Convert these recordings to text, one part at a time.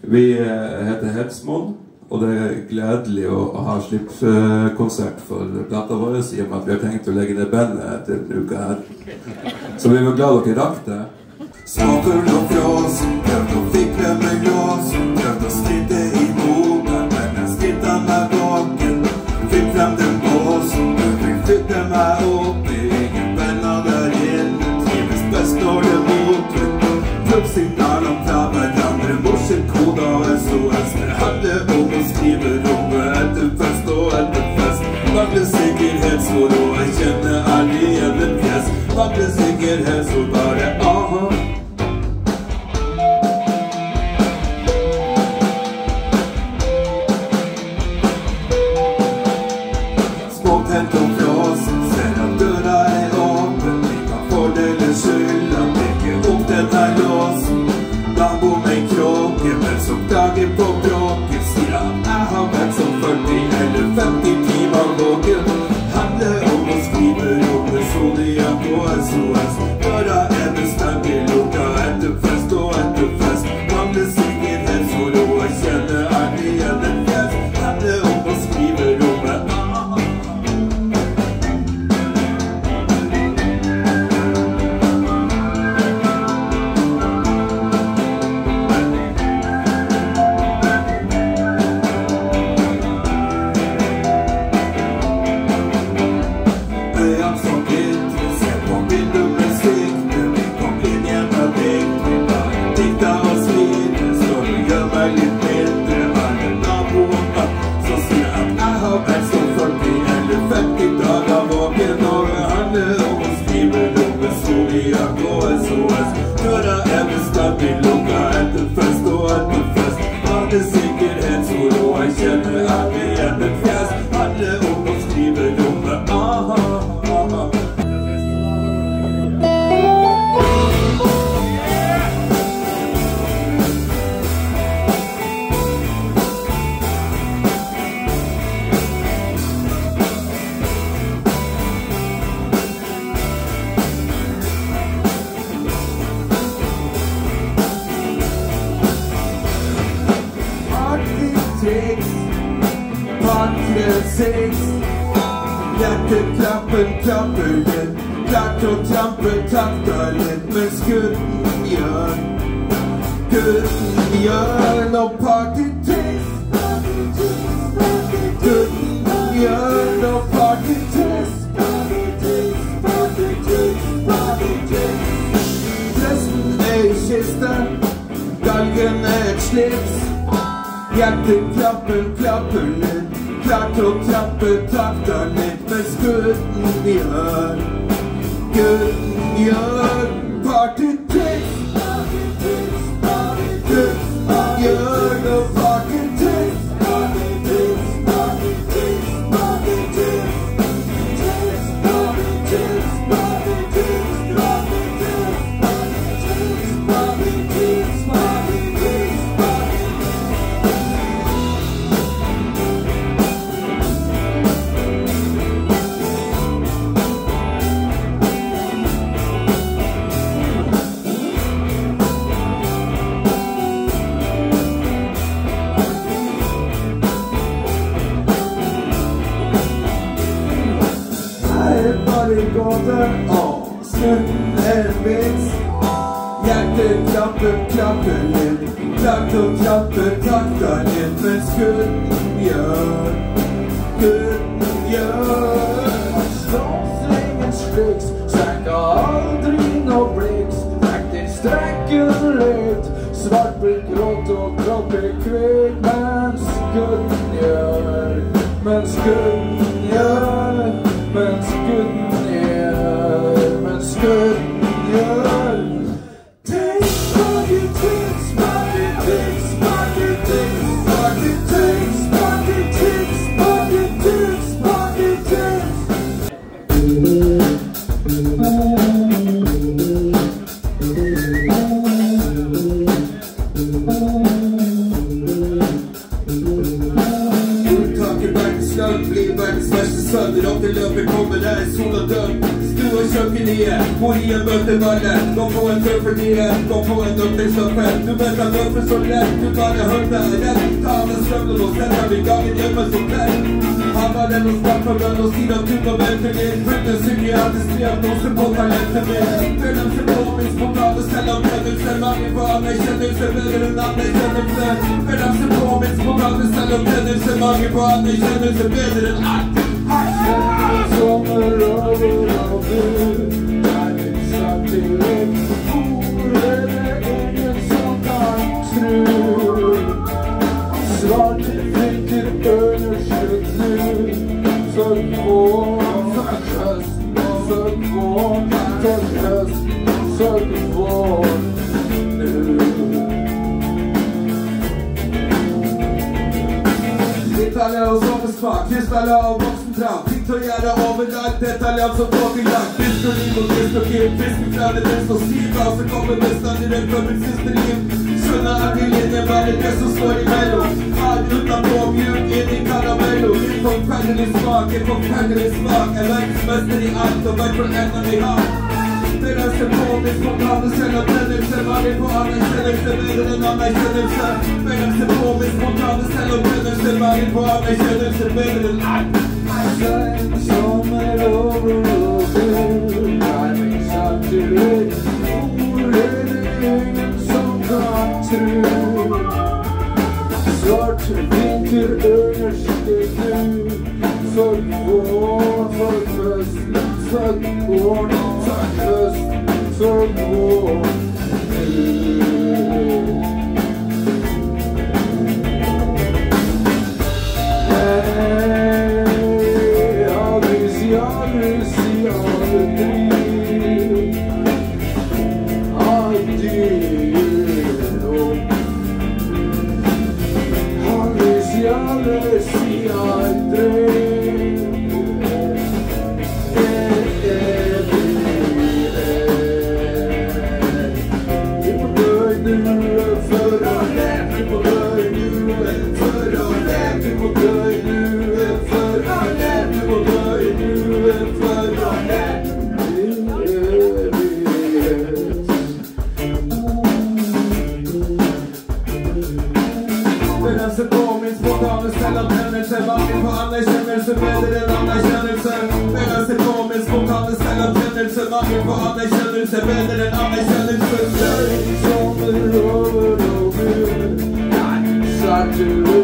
Vi eh, heter Hedsmon, og det er gledelig å ha slippkonsert for plata vår i og med at vi har tenkt å legge ned bandet denne uka her. Så vi er glad dere rakk det. Småfull og frås, prøvd å fikle med låsen, Altısı by the. es so er bist Galgen er et slips. Hjertet klapper, klapper litt Klart å trappe takta litt Mens gutten gjør Gutten er en. Hjertet klapper, klapper litt. Takt og klapper, takta litt, mens gutten gjør Gutten gjør Slåslingens fliks, strekker aldri noe bliks. Faktisk strekken litt, svart blir grått og grått blir kvitt. Mens gutten gjør, mens gutten gjør, mens gutten Take sparky ticks, sparky ticks, sparky ticks, sparky ticks, sparky ticks, sparky ticks, sparky ticks. We're talking about the slowly, but the Sönderofferlöper kommer där, sol och dörr. Skrå köket ner, går igen bötervallen De får en dörr för det, de får en dörr till stoppen Du väntar dörren så lätt, du bara hörde rätt Ta alla strömmen och sätta vid dagen, gömmer som plätt Hammaren och straffaren och sidan till de väntar ner. Skjuten suger alltid skrev, de ser på talenten med på minst på i'm selam İbrahim'e şedim sebebinden ne sedim sen Benim sıkıyorum biz bu kadar selam dedim selam İbrahim'e şedim sebebinin Sonra rabı rabı Detaljer og sommersmak, krystaller og voksentrapp. Ting til å gjøre overalt, detaljer som tåkelagt. Fisk og fiskokip, fiskeklæder, den som siver. Så kommer bestandig rett fra mitt siste liv. Skjønner er linjer bare det som står imellom. Hard utenpå, mjuk inni karamello. Forferdelig smak, en forferdelig smak. Er verdensmester i alt, og hvertfall en av de har. supporters from I'm telling them I live for others somewhere over winter earners they do Fuck war, fuck fuck war, fuck so good. do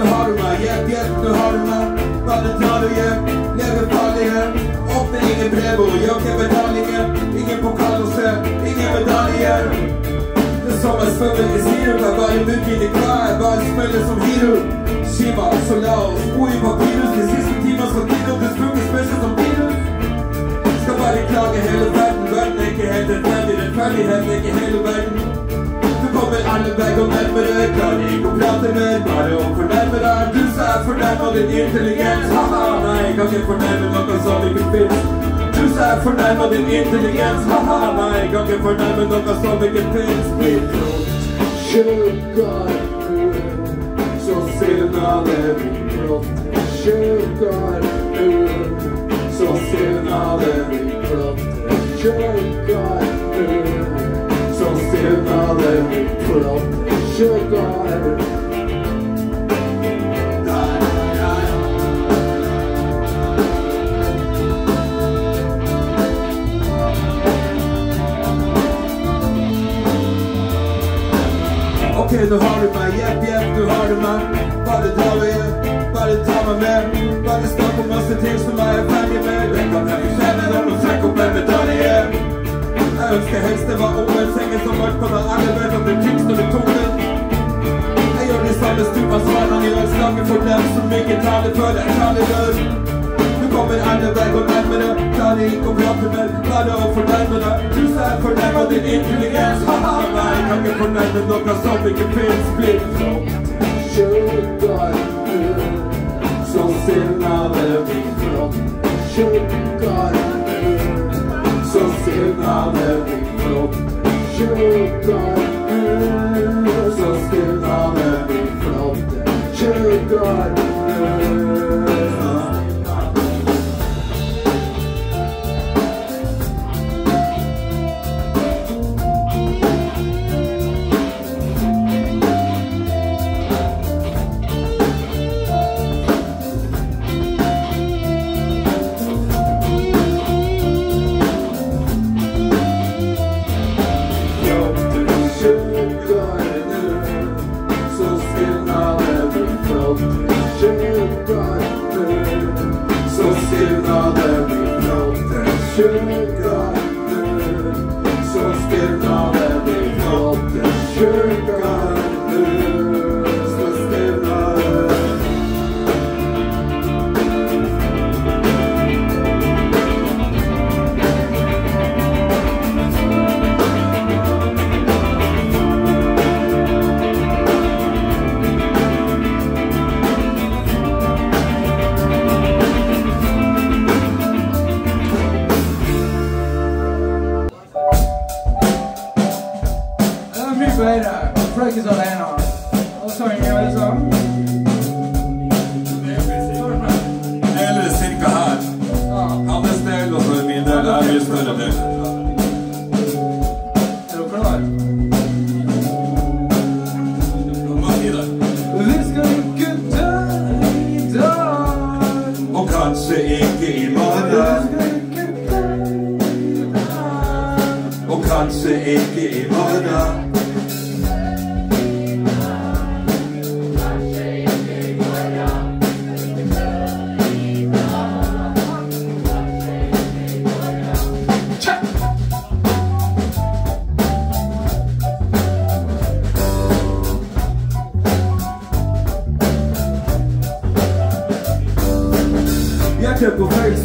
Nu har du meg. Jepp, jepp, nå har du meg. Fallet tar du hjem. lever farligen Åpner ingen brev jag kan betalningen Ingen se, ingen medaljer. Det som er spömmen i sirup varje bukid är klar bare smäller som hiro Shiva, Solaus, oj papyrus De siste timene som og det sprungit special som virus Skal bare klage hele verden. Verden er ikke helt rettferdig. Rettferdigheten er ikke hele verden Kommer alle veier nærmere Klarer ikke å prate mer Bare fornærme deg. Du som er fornærma din intelligens. Haha, nei, kan ikke fornærme noe som ikke fins. Du som er fornærma din intelligens. Haha, nei, kan ikke fornærme noe som ikke fins. Mitt Sugar Så signaler. Vi kropp Sugar Så stilnade min kropp you probably put on the sugar. Okay, de harde yep, yep, de harde maar. Waar de dollar, yeah, waar de drama, man. Waar de stappen, was het eerste my van je man. Ik kan naar je zijn en dan een zak op yeah. Ønsker helst det var over sengen som mørkt, på da Alle vet at det er når du tok den. Jeg gjør de samme stupa svarene gjør. Snakker for dem som ikke taler før jeg taler dør. Du kommer enda vei og nærmere. Klarer ikke å prate mer. bare å fornærme deg. Tusen, for jeg fornærmer din intelligens. Ha-ha, nei, jeg kan ikke fornærme noe som ikke fins, Blir du. så sinnade vi flott. Sugar, så I'll never go. Shake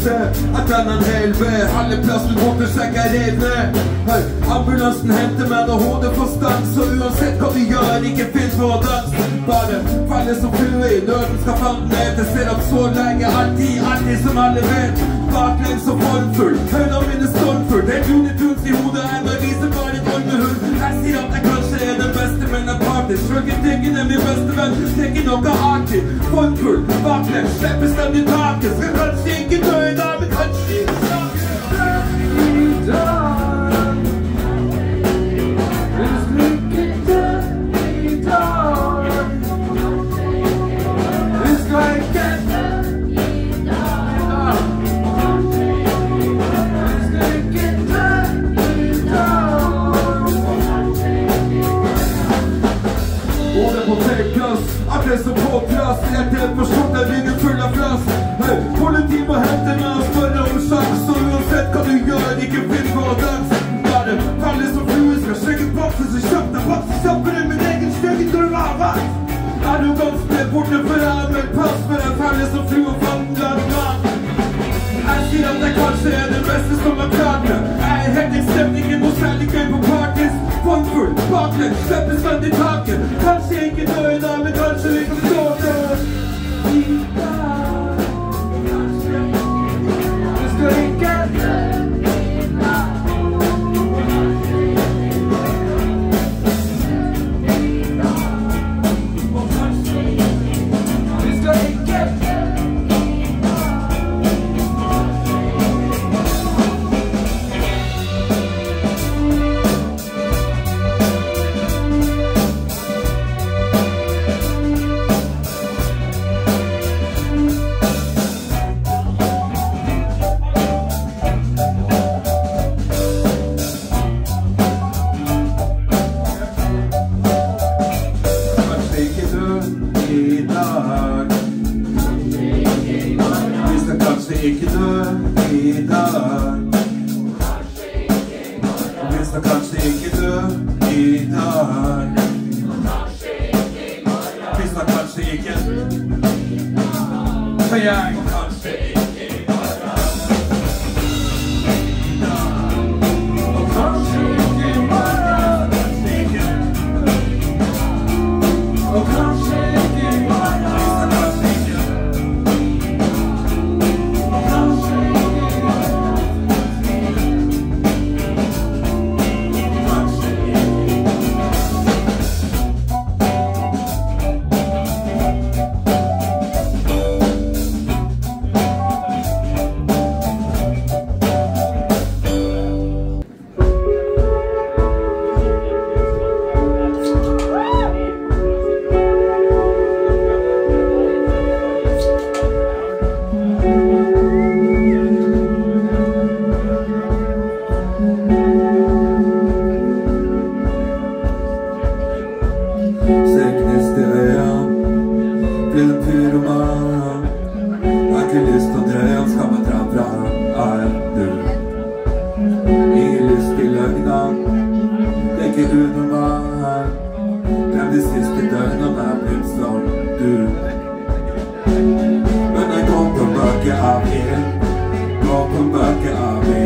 på pølse, jeg brenner en hel ved. Halve plassen motorsekk er revet ned. Hei, ambulansen henter meg når hodet får stans. Så uansett hva du gjør, ikke finn på å danse. Bare falle som flue i nøden, skal fanden ned. Jeg ser at så lenge, alltid, alltid som alle vet. Baklengs og formfull, Høyda mine stormfull. Det er Looney i hodet, enda viser bare et ormehull. Jeg sier at jeg er beste, men av parties Fröken tänker nämligen västervänster Tänker knocka artigt Folkfull, vaknar, on the taket Ska själv stinka döda this is the day er blitt som du. Men en kroppen bøker av ild, kroppen bøker.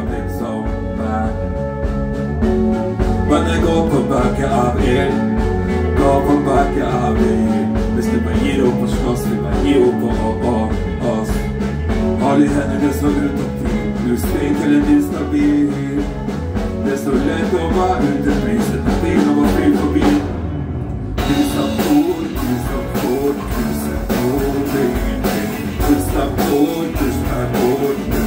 loving so bad. Men jeg går på back av én Går på begge av én Hvis du bare gir opp og slåss Vi bare gir opp og, og, og oss Har de hendene så rundt og fri Du stinker en Det er så lett å være under prisen Men vi kan bare forbi Tusen ord, tusen ord, tusen ord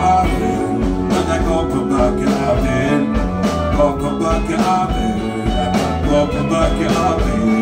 Amen, Nana Coco Bucky Amen, Coco back Amen, Coco Bucky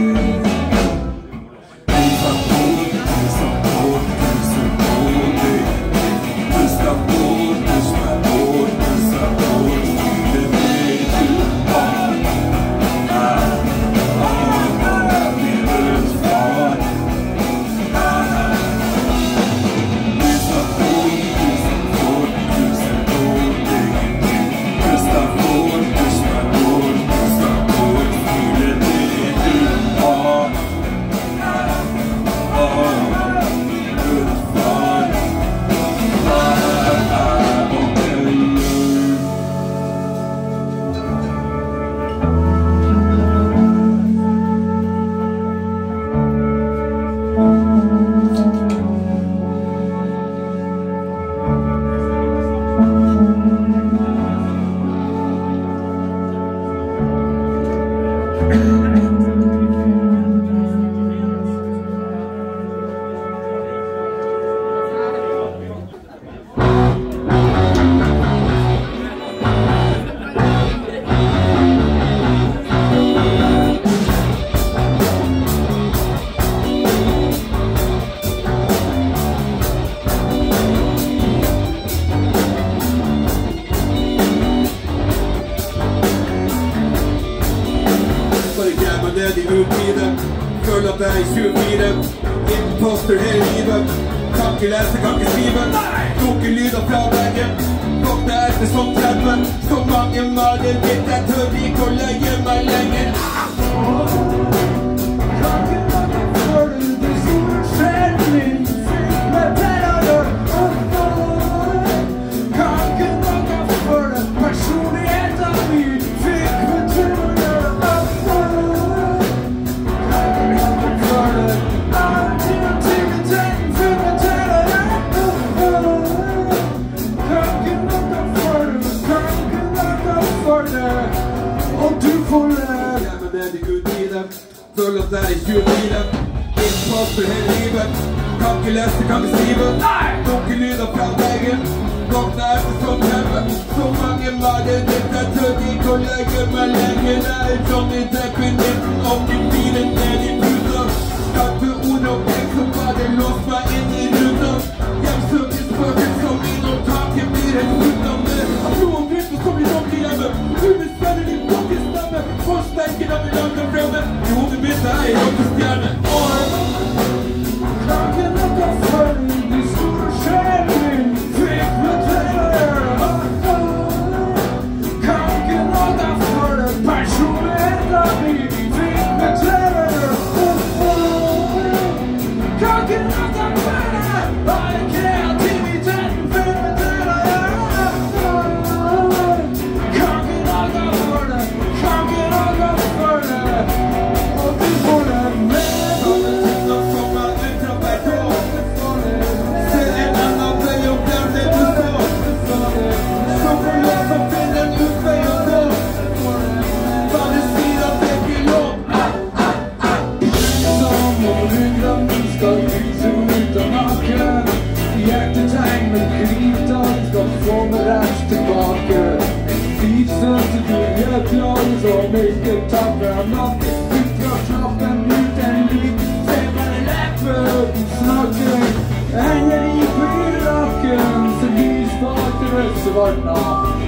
svartna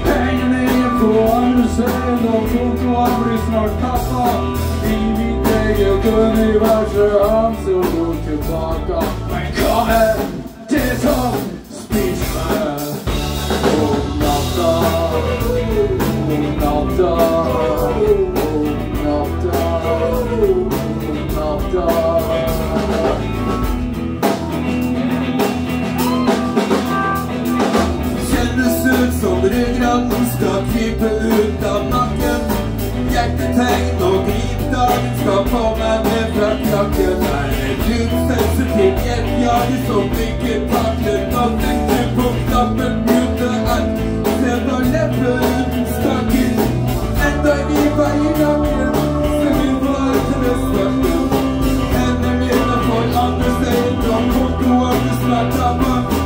Hänger med på andra sidan och koko han blir snart pappa I mitt eget universum så går tillbaka. Men kommer det som spiller på natten krype ut av nakken. Hjertetegn og grip Skal få meg med fra krakken. Være dypt sensitiv, gjettjager som ikke takler natten. Trypp på knappen, mute app, se når leppene uten stakker. Enda en ny i nakken, skal vi være til det snakke. Hendene mine for andre steder, fra kontoret til smertene.